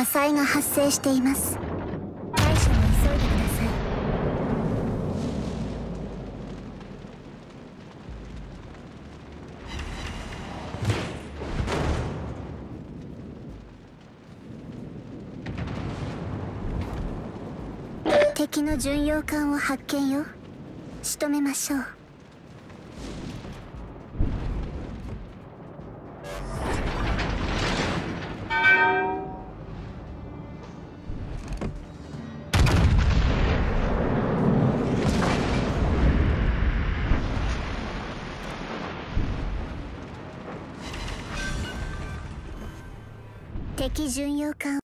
火災が発生しています。対処に急いでください。敵の巡洋艦を発見よ。仕留めましょう。敵巡洋艦